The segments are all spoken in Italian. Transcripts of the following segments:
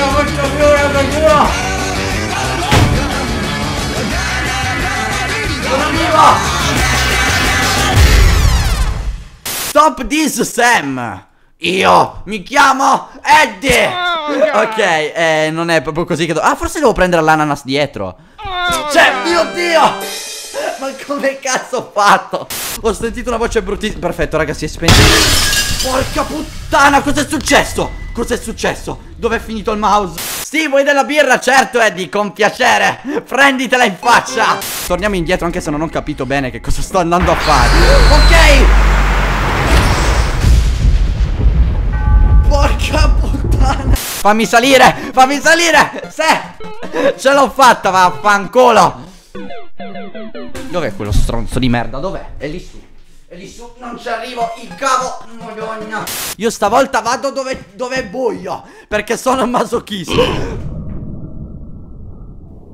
la faccio più, raga, giuro! Sono vivo! Stop this, Sam! Io mi chiamo Eddie! Ok, eh, non è proprio così che... Do ah, forse devo prendere l'ananas dietro. Cioè, mio Dio! Ma come cazzo ho fatto? Ho sentito una voce bruttissima. Perfetto, raga, si è spento. Porca puttana, cos'è successo? Cos'è successo? Dov'è finito il mouse? Sì, vuoi della birra? Certo, Eddie, con piacere. Prenditela in faccia. Torniamo indietro, anche se non ho capito bene che cosa sto andando a fare. Ok. Porca puttana. Fammi salire, fammi salire. Se, ce l'ho fatta, vaffanculo. Dov'è quello stronzo di merda? Dov'è? È lì su. È lì su, non ci arrivo, il cavo, madonna. Io stavolta vado dove, dove è buio, perché sono masochista.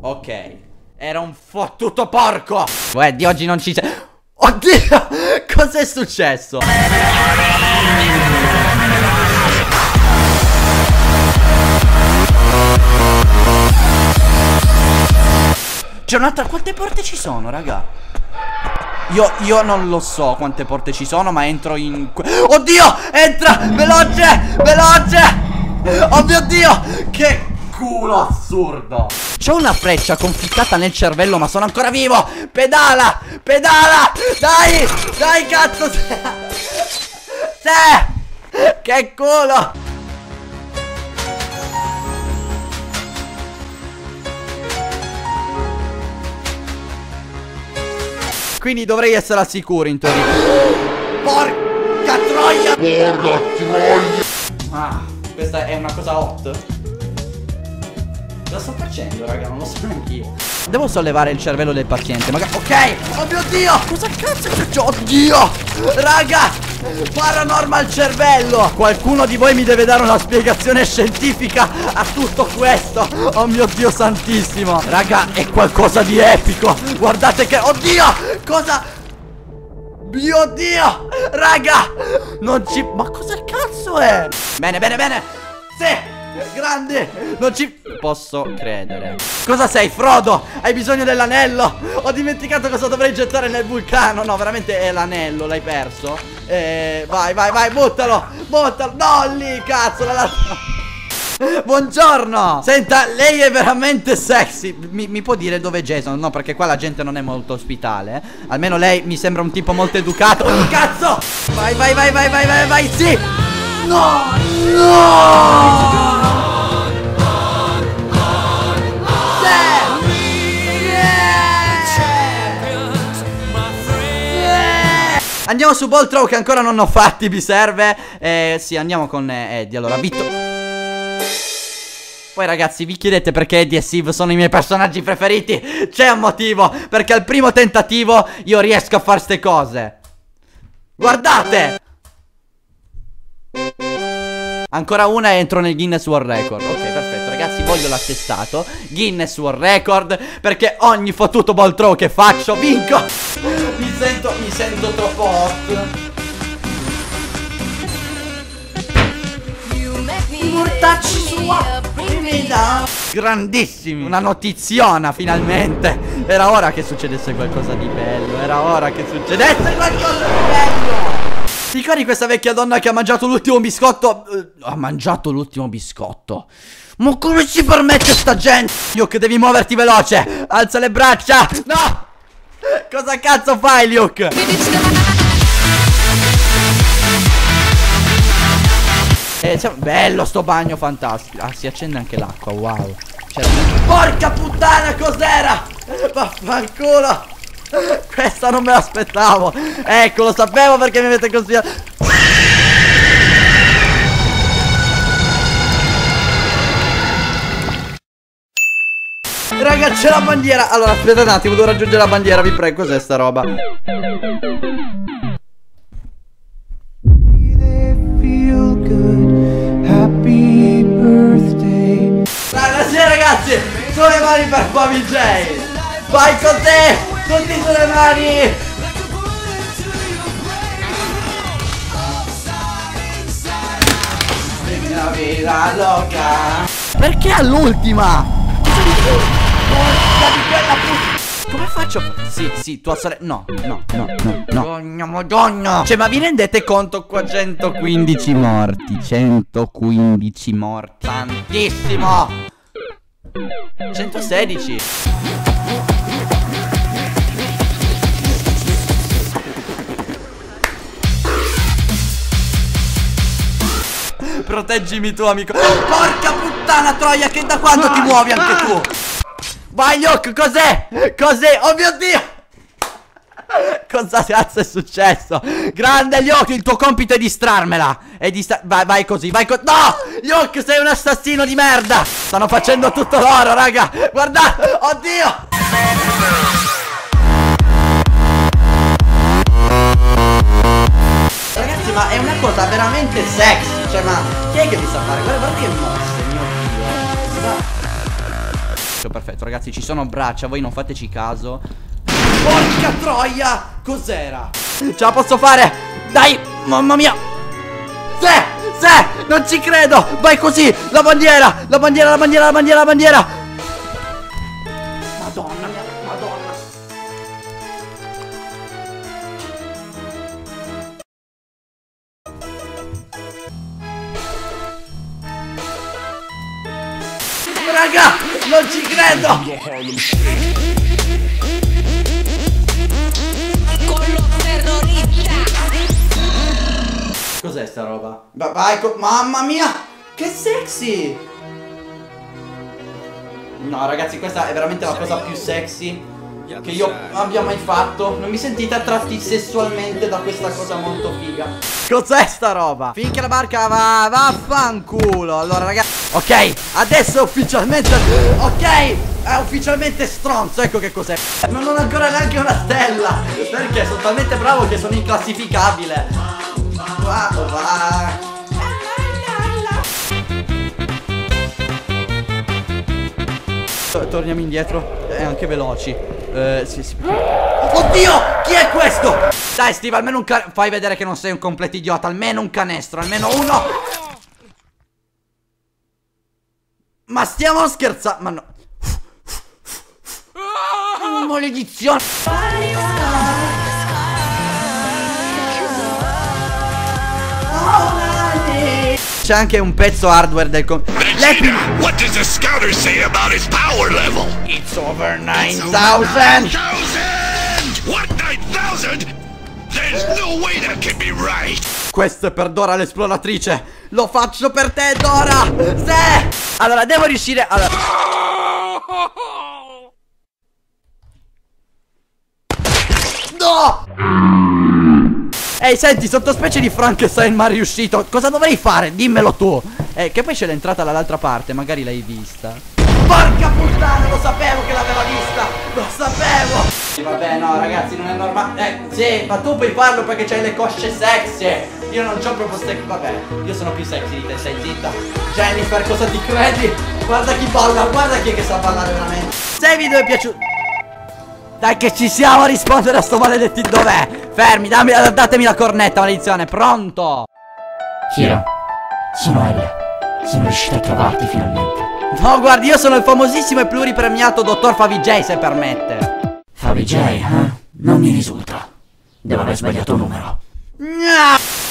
Ok, era un fottuto porco. Uè, di oggi non ci sei. Oddio, cos'è successo? C'è un'altra... Quante porte ci sono, raga? Io, io non lo so quante porte ci sono, ma entro in... Oddio! Entra! Veloce! Veloce! Oh mio Dio! Che culo assurdo! C'ho una freccia conficcata nel cervello, ma sono ancora vivo! Pedala! Pedala! Dai! Dai, cazzo! Se! Che culo! Quindi dovrei essere al sicuro in teoria. Porca troia! Porca troia! Ah, questa è una cosa hot. Cosa sto facendo raga? Non lo so neanche io. Devo sollevare il cervello del paziente Magari... Ok! Oh mio dio! Cosa cazzo c'è? Oddio! Raga! Paranormal cervello! Qualcuno di voi mi deve dare una spiegazione scientifica A tutto questo? Oh mio dio santissimo! Raga è qualcosa di epico! Guardate che Oddio Cosa Mio dio! Raga! Non ci Ma cosa cazzo è? Bene bene bene! Sì! Grande! Non ci posso credere. Cosa sei Frodo? Hai bisogno dell'anello? Ho dimenticato cosa dovrei gettare nel vulcano. No veramente è l'anello L'hai perso? Eh, Vai vai vai Buttalo! Buttalo! No lì cazzo la Buongiorno! Senta lei è veramente sexy. Mi, mi, può dire dove è Jason? No perché qua la gente non è molto ospitale eh? Almeno lei mi sembra un tipo molto educato. Cazzo! Vai vai vai vai vai vai vai Sì! No! No! Andiamo su Boltrow che ancora non ho fatti, mi serve. Eh, Sì, andiamo con eh, Eddie Allora, Vitto Poi ragazzi, vi chiedete perché Eddie e Siv sono i miei personaggi preferiti? C'è un motivo Perché al primo tentativo io riesco a fare ste cose. Guardate! Ancora una e entro nel Guinness World Record. Ok, perfetto ragazzi, voglio l'attestato. Guinness World Record Perché ogni fottuto ball throw che faccio vinco! Mi sento, mi sento troppo hot. Mortacci sua Grandissimi. Una notiziona finalmente. Era ora che succedesse qualcosa di bello Era ora che succedesse qualcosa di bello. Ti ricordi questa vecchia donna che ha mangiato l'ultimo biscotto? Uh, ha mangiato l'ultimo biscotto. Ma come si permette sta gente? Che devi muoverti veloce. Alza le braccia. No! Cosa cazzo fai, Luke? Eh, cioè, bello sto bagno fantastico. Ah, si accende anche l'acqua, wow. Porca puttana, cos'era? Vaffanculo. Questa non me l'aspettavo. Ecco, lo sapevo perché mi avete consigliato. Raga c'è la bandiera Allora aspetta un attimo devo raggiungere la bandiera Vi prego cos'è sta roba Buonasera mani per Bobby J Vai con te Tutti sulle mani La vita loca Perché all'ultima? Come faccio? Sì, sì, tua sorella. No, no, no, no, no. Madonna, madonna. Cioè, ma vi rendete conto qua 115 morti? 115 morti. Tantissimo. 116. Proteggimi tu, amico. Porca puttana, troia, che da quando ti muovi anche tu? Vai Yok, cos'è? Cos'è? Oh mio Dio! Cosa cazzo è successo? Grande Yok, il tuo compito è distrarmela. E distra... Vai, vai così, vai così No! Yok, sei un assassino di merda! Stanno facendo tutto loro, raga! Guardate, oddio! Ragazzi, ma è una cosa veramente sexy. Cioè, ma chi è che mi sa fare? Guarda, guarda che mosse, mio Dio. Guarda perfetto ragazzi ci sono braccia Voi non fateci caso Porca troia! Cos'era? Ce la posso fare? Dai Mamma mia! Se Se Non ci credo! Vai così La bandiera! La bandiera La bandiera La bandiera La bandiera! Madonna mia Madonna. Raga non ci credo! Cos'è sta roba? Va vai, mamma mia! Che sexy! No ragazzi questa è veramente la cosa più sexy che io abbia mai fatto Non mi sentite attratti sessualmente da questa cosa molto figa Cos'è sta roba? Finché la barca va, vaffanculo Allora ragazzi Ok, adesso ufficialmente Ok, è ufficialmente stronzo Ecco che cos'è Non ho ancora neanche una stella Perché sono talmente bravo che sono inclassificabile Va, va Torniamo indietro E anche veloci eh, sì, sì. Oddio! Chi è questo? Dai, Steve, almeno un canestro. Fai vedere che non sei un completo idiota. Almeno un canestro, almeno uno. Ma stiamo scherzando. Ma no. Maledizione. C'è anche un pezzo hardware del com Vegeta, what does the scouter say about his power level? It's over 9000 What 9000? There's no way that can be right. Questo è per Dora l'esploratrice. Lo faccio per te Dora. Se Allora devo riuscire allora... No Ehi, senti, sottospecie di Frankenstein ma riuscito. Cosa dovrei fare? Dimmelo tu. Eh, che poi c'è l'entrata dall'altra parte, magari l'hai vista. Porca puttana, lo sapevo che l'aveva vista. Lo sapevo. Vabbè, no, ragazzi, non è normale. Eh, sì, ma tu puoi farlo perché c'hai le cosce sexy. Io non c'ho proprio sexy. Vabbè, io sono più sexy di te, stai zitta. Jennifer, cosa ti credi? Guarda chi balla, guarda chi è che sa ballare veramente. Se il video è piaciuto. Dai che ci siamo a rispondere a sto maledetti Dov'è? Fermi, dammi, datemi la cornetta, maledizione Pronto? Kira, sono Elia Sono riuscito a trovarti finalmente No, guardi, io sono il famosissimo e pluripremiato dottor Favij, se permette Favij, eh? Non mi risulta Devo aver sbagliato numero no!